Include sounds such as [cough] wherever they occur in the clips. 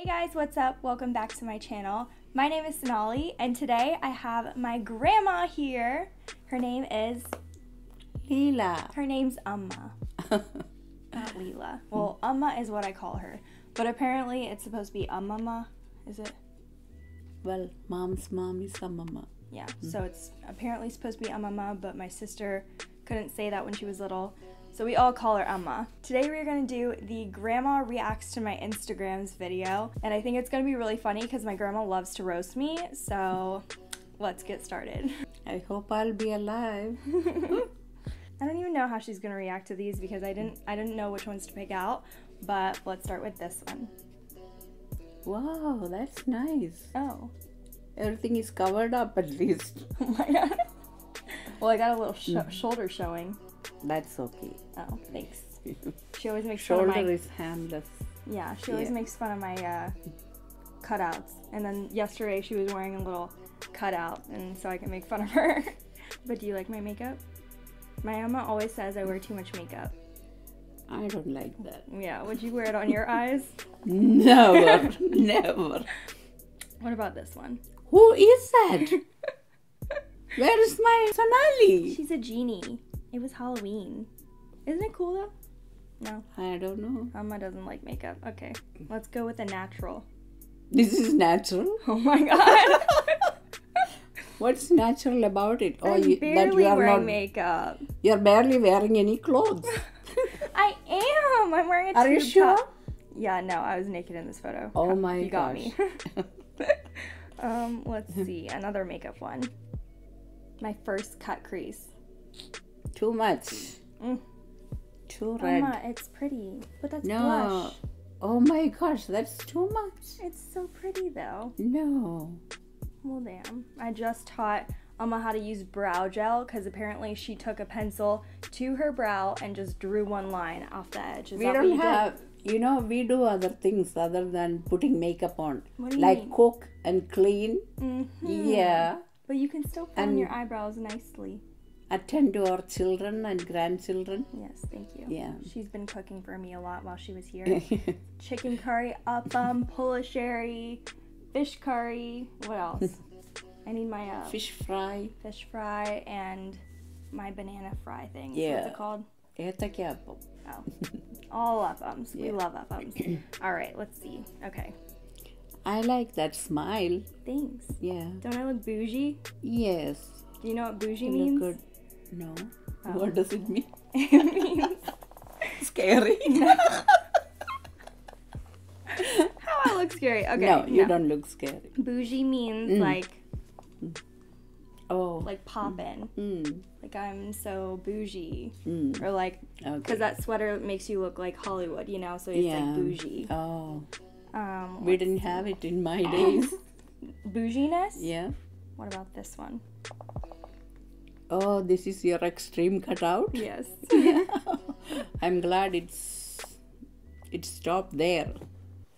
Hey guys, what's up? Welcome back to my channel. My name is Sonali, and today I have my grandma here. Her name is Leela. her name's Amma, [laughs] not Leela. Well, Amma is what I call her, but apparently it's supposed to be Ammama. Is it? well, mom's mom is a mama. Yeah. Mm. So it's apparently supposed to be Ammama, but my sister couldn't say that when she was little. So we all call her Amma. Today we're gonna do the Grandma Reacts to My Instagrams video. And I think it's gonna be really funny because my grandma loves to roast me. So let's get started. I hope I'll be alive. [laughs] [laughs] I don't even know how she's gonna react to these because I didn't I didn't know which ones to pick out. But let's start with this one. Wow, that's nice. Oh. Everything is covered up at least. [laughs] Oh my god. Well, I got a little sh- mm. shoulder showing. That's okay. Oh, thanks. [laughs] She always makes fun of Shoulder my is harmless. Yeah, she always Yeah. makes fun of my uh, cutouts. And then yesterday she was wearing a little cutout, and so I can make fun of her. [laughs] but do you like my makeup? My mama always says I wear too much makeup. I don't like that. Yeah, would you wear it on your [laughs] eyes? Never, never. What about this one? Who is that? Where is my Sonali? She's a genie. It was Halloween. Isn't it cool though? No, I don't know. Amma doesn't like makeup. Okay, let's go with a natural. This is natural. [laughs] Oh my god. [laughs] What's natural about it? I'm you, barely are wearing not. makeup. You're barely wearing any clothes. [laughs] I am. I'm wearing a Are you sure? top. Yeah, no, I was naked in this photo. Oh my you got gosh. me. um, let's see another makeup one. My first cut crease. Too much. Mm. Too red. Mama, it's pretty, but that's No. blush. Oh my gosh, that's too much. It's so pretty though. No. Well, damn. I just taught Amma how to use brow gel because apparently she took a pencil to her brow and just drew one line off the edge. Is We don't you did? have, you know, we do other things other than putting makeup on. What do you like mean? cook and clean. Mhm. Yeah. But you can still in And- your eyebrows nicely attend to our children and grandchildren. Yes, thank you. Yeah. She's been cooking for me a lot while she was here. [laughs] Chicken curry, appam, sherry fish curry. What else? [laughs] I need my uh, fish fry. Fish fry and my banana fry thing. Yeah. What's it called? Oh. All appams. Yeah. We love appams. [clears throat] All right, let's see. Okay. I like that smile. Thanks. Yeah. Don't I look bougie? Yes. Do you know what bougie you means? Look good. No. Oh. What does it mean? [laughs] it means [laughs] Scary. [laughs] how I look scary. Okay, no, you don't look scary. Bougie means Mm. like Oh. like poppin'. Mm. Like I'm so bougie. Mm. Or like Okay. because that sweater makes you look like Hollywood, you know. So it's Yeah. like bougie. Oh. Um, We didn't have it in my days. bouginess. Yeah. What about this one? Oh, this is your extreme cutout. Yes. [laughs] I'm glad it's it stopped there.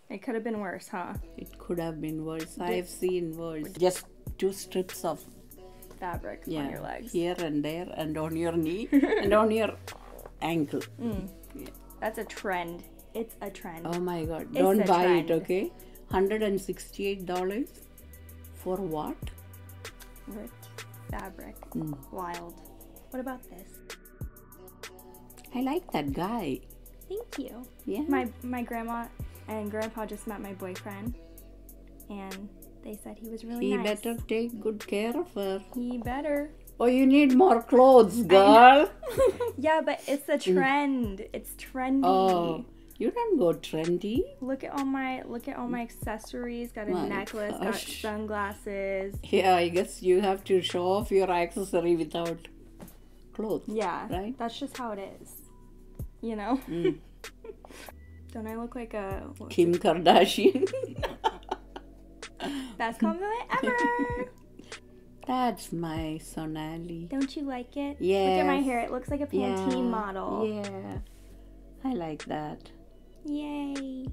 it could have been worse, huh? It could have been worse. I've seen worse. Just two strips of Fabric yeah on your legs. here and there and on your knee [laughs] and on your ankle. Mm. Yeah. That's a trend. It's a trend. Oh my god! It's Don't buy trend. it, okay? Hundred and sixty-eight dollars for what? Ripped fabric. Mm. Wild. What about this? I like that guy. Thank you. Yeah. My my grandma and grandpa just met my boyfriend, and they said he was really he nice. better take good care of her. He better. Oh, you need more clothes, girl. [laughs] Yeah, but it's a trend. It's trendy. oh, you don't go trendy. Look at all my look at all my accessories. Got a My necklace. Got sunglasses. Yeah, I guess you have to show off your accessory without clothes. Yeah, Right? That's just how it is. You know. Mm. [laughs] Don't I look like a Kim Kardashian. [laughs] best compliment ever? [laughs] That's my Sonali. Don't you like it? Yeah. Look at my hair. It looks like a Pantene Yeah, model. Yeah, I like that. Yay.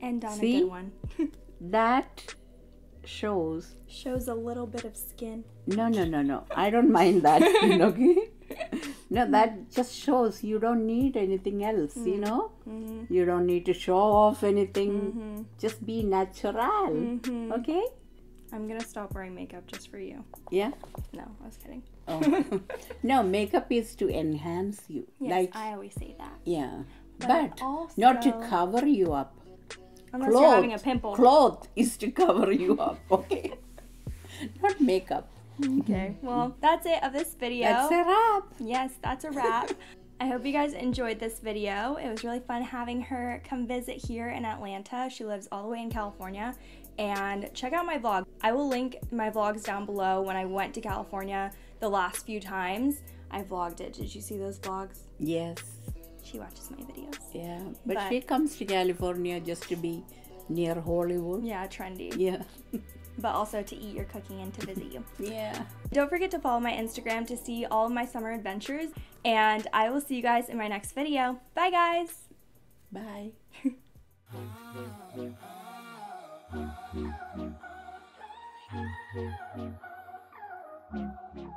And on a good one. [laughs] That shows. Shows a little bit of skin. No, no, no, no. I don't mind that skin, [laughs] [laughs] okay? No, that just shows you don't need anything else, you mm-hmm. know? Mm-hmm. You don't need to show off anything. Mm-hmm. Just be natural. Okay? I'm gonna stop wearing makeup just for you. Yeah? No, I was kidding. Oh. no, makeup is to enhance you. Yes, like, I always say that. yeah. But But, not to cover you up. Unless you're having a pimple. Cloth is to cover you up, [laughs] okay? not makeup. Okay. Mm-hmm. Well, that's it of this video. That's a wrap. Yes, that's a wrap. I hope you guys enjoyed this video. It was really fun having her come visit here in Atlanta. She lives all the way in California. And check out my vlog. I will link my vlogs down below when I went to California the last few times. I vlogged it. Did you see those vlogs? Yes. She watches my videos. Yeah. But, But- she comes to California just to be near Hollywood. Yeah, trendy. Yeah. [laughs] But also to eat your cooking and to visit you. Yeah. Don't forget to follow my Instagram to see all of my summer adventures. And I will see you guys in my next video. Bye, guys. Bye. Thank [laughs] you.